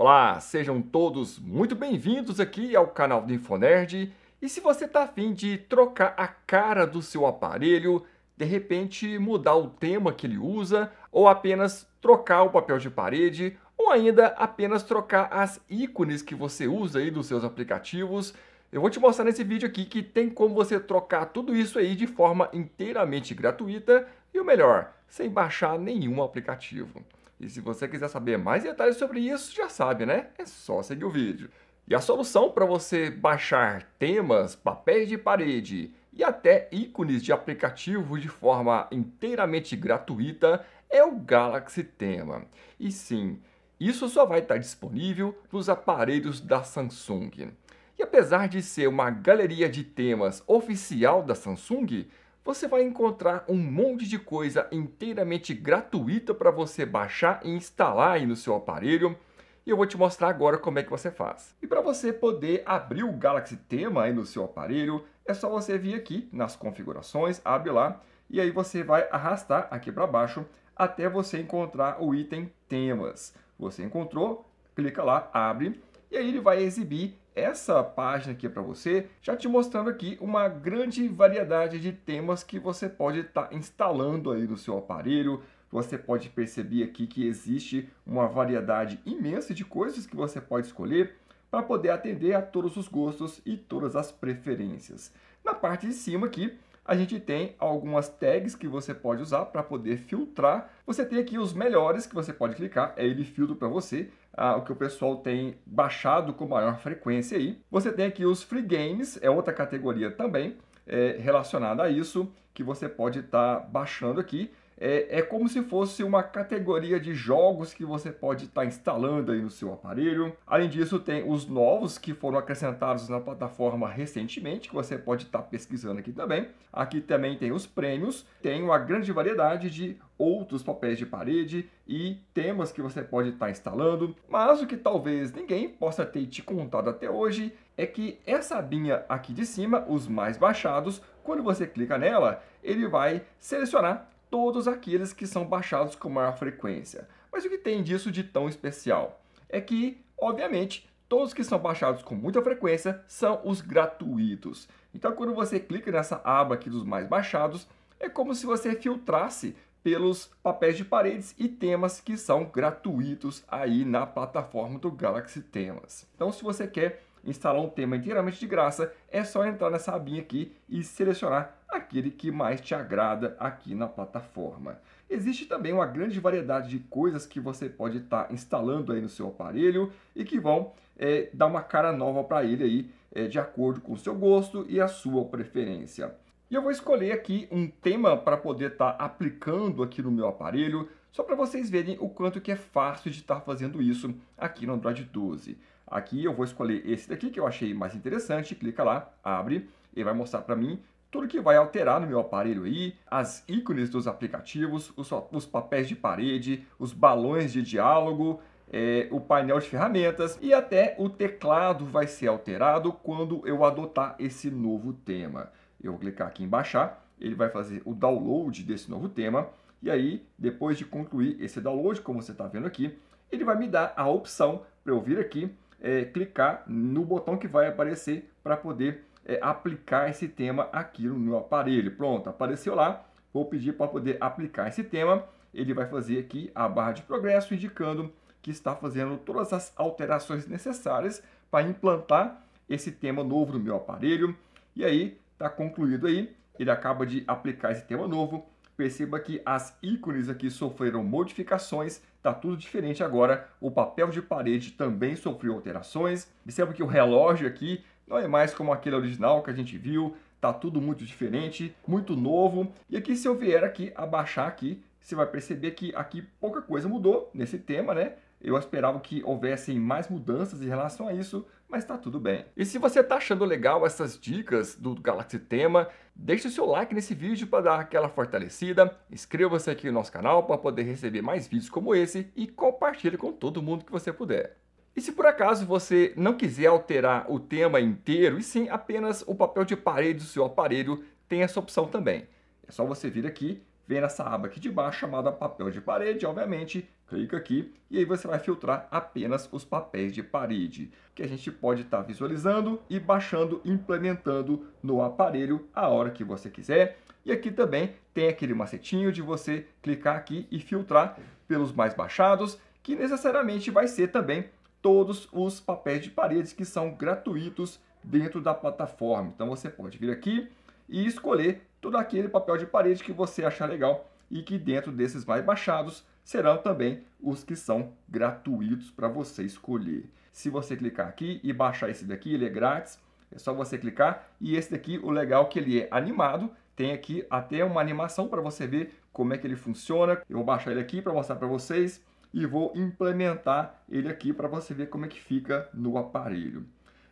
Olá, sejam todos muito bem-vindos aqui ao canal do Infonerd. E se você está afim de trocar a cara do seu aparelho, de repente mudar o tema que ele usa, ou apenas trocar o papel de parede, ou ainda apenas trocar as ícones que você usa aí dos seus aplicativos, eu vou te mostrar nesse vídeo aqui que tem como você trocar tudo isso aí de forma inteiramente gratuita e o melhor, sem baixar nenhum aplicativo. E se você quiser saber mais detalhes sobre isso, já sabe, né? É só seguir o vídeo. E a solução para você baixar temas, papéis de parede e até ícones de aplicativo de forma inteiramente gratuita é o Galaxy Tema. E sim, isso só vai estar disponível nos aparelhos da Samsung. E apesar de ser uma galeria de temas oficial da Samsung, você vai encontrar um monte de coisa inteiramente gratuita para você baixar e instalar aí no seu aparelho. E eu vou te mostrar agora como é que você faz. E para você poder abrir o Galaxy Tema aí no seu aparelho, é só você vir aqui nas configurações, abre lá, e aí você vai arrastar aqui para baixo até você encontrar o item Temas. Você encontrou, clica lá, abre, e aí ele vai exibir essa página aqui para você, já te mostrando aqui uma grande variedade de temas que você pode estar tá instalando aí no seu aparelho. Você pode perceber aqui que existe uma variedade imensa de coisas que você pode escolher para poder atender a todos os gostos e todas as preferências. Na parte de cima aqui, a gente tem algumas tags que você pode usar para poder filtrar. Você tem aqui os melhores que você pode clicar, é ele filtra para você ah, o que o pessoal tem baixado com maior frequência aí. Você tem aqui os free games, é outra categoria também é, relacionada a isso que você pode estar tá baixando aqui é, é como se fosse uma categoria de jogos que você pode estar tá instalando aí no seu aparelho. Além disso, tem os novos que foram acrescentados na plataforma recentemente, que você pode estar tá pesquisando aqui também. Aqui também tem os prêmios, tem uma grande variedade de outros papéis de parede e temas que você pode estar tá instalando. Mas o que talvez ninguém possa ter te contado até hoje é que essa abinha aqui de cima, os mais baixados, quando você clica nela, ele vai selecionar todos aqueles que são baixados com maior frequência. Mas o que tem disso de tão especial? É que, obviamente, todos que são baixados com muita frequência são os gratuitos. Então, quando você clica nessa aba aqui dos mais baixados, é como se você filtrasse pelos papéis de paredes e temas que são gratuitos aí na plataforma do Galaxy Temas. Então, se você quer instalar um tema inteiramente de graça, é só entrar nessa abinha aqui e selecionar aquele que mais te agrada aqui na plataforma. Existe também uma grande variedade de coisas que você pode estar tá instalando aí no seu aparelho e que vão é, dar uma cara nova para ele aí, é, de acordo com o seu gosto e a sua preferência. E eu vou escolher aqui um tema para poder estar tá aplicando aqui no meu aparelho, só para vocês verem o quanto que é fácil de estar fazendo isso aqui no Android 12. Aqui eu vou escolher esse daqui que eu achei mais interessante, clica lá, abre, e vai mostrar para mim tudo que vai alterar no meu aparelho aí, as ícones dos aplicativos, os, os papéis de parede, os balões de diálogo, é, o painel de ferramentas e até o teclado vai ser alterado quando eu adotar esse novo tema. Eu vou clicar aqui em baixar, ele vai fazer o download desse novo tema e aí, depois de concluir esse download, como você está vendo aqui, ele vai me dar a opção para eu vir aqui, é, clicar no botão que vai aparecer para poder é, aplicar esse tema aqui no meu aparelho. Pronto, apareceu lá. Vou pedir para poder aplicar esse tema. Ele vai fazer aqui a barra de progresso indicando que está fazendo todas as alterações necessárias para implantar esse tema novo no meu aparelho. E aí, está concluído aí. Ele acaba de aplicar esse tema novo. Perceba que as ícones aqui sofreram modificações, está tudo diferente agora. O papel de parede também sofreu alterações. Perceba que o relógio aqui não é mais como aquele original que a gente viu, tá tudo muito diferente, muito novo. E aqui se eu vier aqui abaixar aqui, você vai perceber que aqui pouca coisa mudou nesse tema, né? Eu esperava que houvessem mais mudanças em relação a isso, mas está tudo bem. E se você está achando legal essas dicas do Galaxy Tema, deixe o seu like nesse vídeo para dar aquela fortalecida, inscreva-se aqui no nosso canal para poder receber mais vídeos como esse e compartilhe com todo mundo que você puder. E se por acaso você não quiser alterar o tema inteiro, e sim apenas o papel de parede do seu aparelho, tem essa opção também. É só você vir aqui, vem nessa aba aqui de baixo chamada papel de parede, obviamente, clica aqui e aí você vai filtrar apenas os papéis de parede, que a gente pode estar tá visualizando e baixando, implementando no aparelho a hora que você quiser. E aqui também tem aquele macetinho de você clicar aqui e filtrar pelos mais baixados, que necessariamente vai ser também todos os papéis de paredes que são gratuitos dentro da plataforma. Então você pode vir aqui e escolher todo aquele papel de parede que você achar legal e que dentro desses mais baixados serão também os que são gratuitos para você escolher. Se você clicar aqui e baixar esse daqui, ele é grátis, é só você clicar e esse daqui, o legal é que ele é animado, tem aqui até uma animação para você ver como é que ele funciona. Eu vou baixar ele aqui para mostrar para vocês e vou implementar ele aqui para você ver como é que fica no aparelho.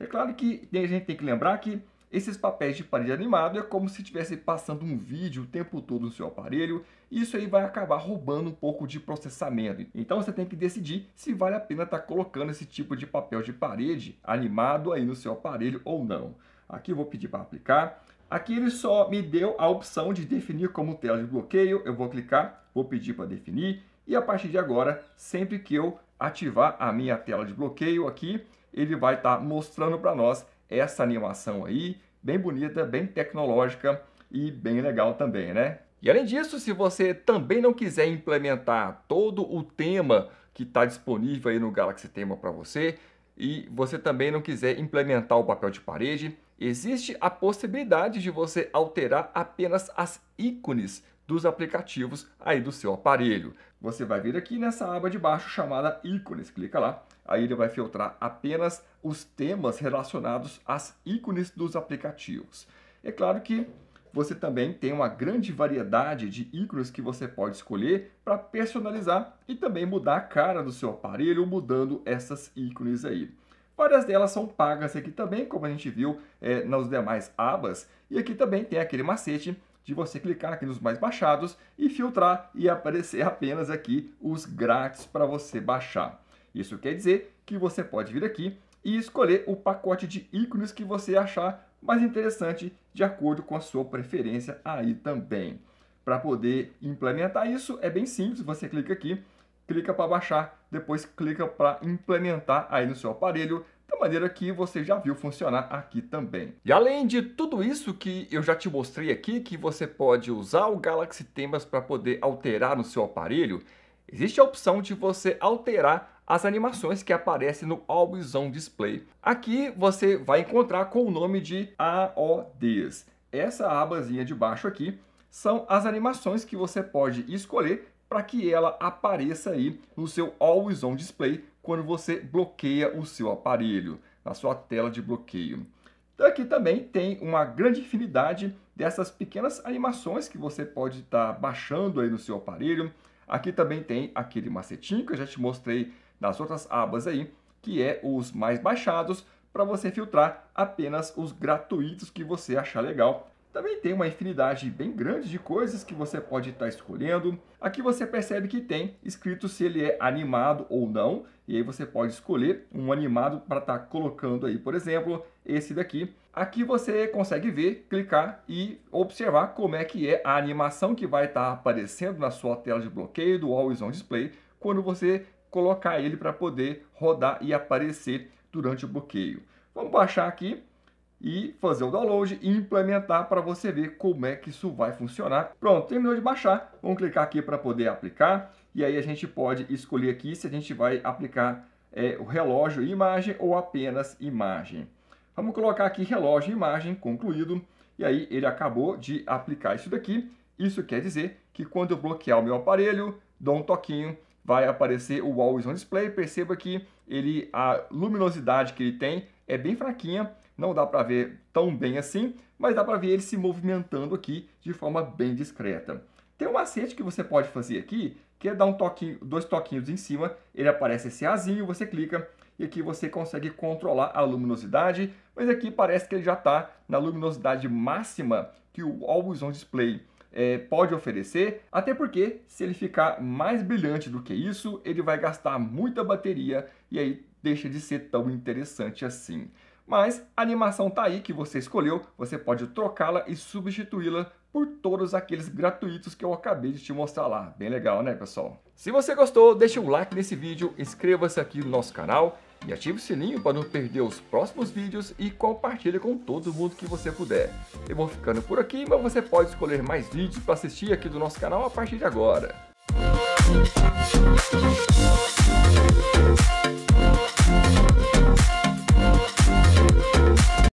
É claro que a gente tem que lembrar que esses papéis de parede animado é como se estivesse passando um vídeo o tempo todo no seu aparelho, e isso aí vai acabar roubando um pouco de processamento. Então você tem que decidir se vale a pena estar tá colocando esse tipo de papel de parede animado aí no seu aparelho ou não. Aqui eu vou pedir para aplicar. Aqui ele só me deu a opção de definir como tela de bloqueio. Eu vou clicar, vou pedir para definir e a partir de agora, sempre que eu ativar a minha tela de bloqueio aqui, ele vai estar tá mostrando para nós essa animação aí, bem bonita, bem tecnológica e bem legal também, né? E além disso, se você também não quiser implementar todo o tema que está disponível aí no Galaxy Tema para você, e você também não quiser implementar o papel de parede, existe a possibilidade de você alterar apenas as ícones dos aplicativos aí do seu aparelho. Você vai vir aqui nessa aba de baixo chamada ícones, clica lá, aí ele vai filtrar apenas os temas relacionados às ícones dos aplicativos. É claro que você também tem uma grande variedade de ícones que você pode escolher para personalizar e também mudar a cara do seu aparelho mudando essas ícones aí. Várias delas são pagas aqui também, como a gente viu é, nas demais abas. E aqui também tem aquele macete de você clicar aqui nos mais baixados e filtrar e aparecer apenas aqui os grátis para você baixar. Isso quer dizer que você pode vir aqui e escolher o pacote de ícones que você achar mais interessante de acordo com a sua preferência aí também. Para poder implementar isso é bem simples, você clica aqui, clica para baixar, depois clica para implementar aí no seu aparelho, da maneira que você já viu funcionar aqui também. E além de tudo isso que eu já te mostrei aqui, que você pode usar o Galaxy Temas para poder alterar no seu aparelho, existe a opção de você alterar as animações que aparecem no Always On Display. Aqui você vai encontrar com o nome de AODs. Essa abazinha de baixo aqui são as animações que você pode escolher para que ela apareça aí no seu Always On Display quando você bloqueia o seu aparelho, na sua tela de bloqueio. Aqui também tem uma grande infinidade dessas pequenas animações que você pode estar tá baixando aí no seu aparelho. Aqui também tem aquele macetinho que eu já te mostrei nas outras abas aí, que é os mais baixados, para você filtrar apenas os gratuitos que você achar legal também tem uma infinidade bem grande de coisas que você pode estar escolhendo. Aqui você percebe que tem escrito se ele é animado ou não. E aí você pode escolher um animado para estar colocando aí, por exemplo, esse daqui. Aqui você consegue ver, clicar e observar como é que é a animação que vai estar aparecendo na sua tela de bloqueio do Always On Display quando você colocar ele para poder rodar e aparecer durante o bloqueio. Vamos baixar aqui e fazer o download e implementar para você ver como é que isso vai funcionar. Pronto, terminou de baixar. Vamos clicar aqui para poder aplicar e aí a gente pode escolher aqui se a gente vai aplicar é, o relógio e imagem ou apenas imagem. Vamos colocar aqui relógio e imagem concluído e aí ele acabou de aplicar isso daqui. Isso quer dizer que quando eu bloquear o meu aparelho, dou um toquinho, vai aparecer o Always On Display. Perceba que ele, a luminosidade que ele tem é bem fraquinha, não dá para ver tão bem assim, mas dá para ver ele se movimentando aqui de forma bem discreta. Tem um macete que você pode fazer aqui, que é dar um toquinho, dois toquinhos em cima, ele aparece esse azinho, você clica e aqui você consegue controlar a luminosidade, mas aqui parece que ele já está na luminosidade máxima que o Always On Display é, pode oferecer, até porque se ele ficar mais brilhante do que isso, ele vai gastar muita bateria e aí deixa de ser tão interessante assim. Mas a animação tá aí que você escolheu, você pode trocá-la e substituí-la por todos aqueles gratuitos que eu acabei de te mostrar lá. Bem legal, né, pessoal? Se você gostou, deixa um like nesse vídeo, inscreva-se aqui no nosso canal e ative o sininho para não perder os próximos vídeos e compartilhe com todo mundo que você puder. Eu vou ficando por aqui, mas você pode escolher mais vídeos para assistir aqui do nosso canal a partir de agora.